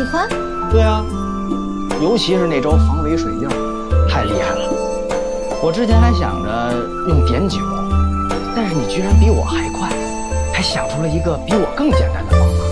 喜欢？对啊。尤其是那招防伪水印太厉害了。我之前还想着用碘酒但是你居然比我还快还想出了一个比我更简单的方法。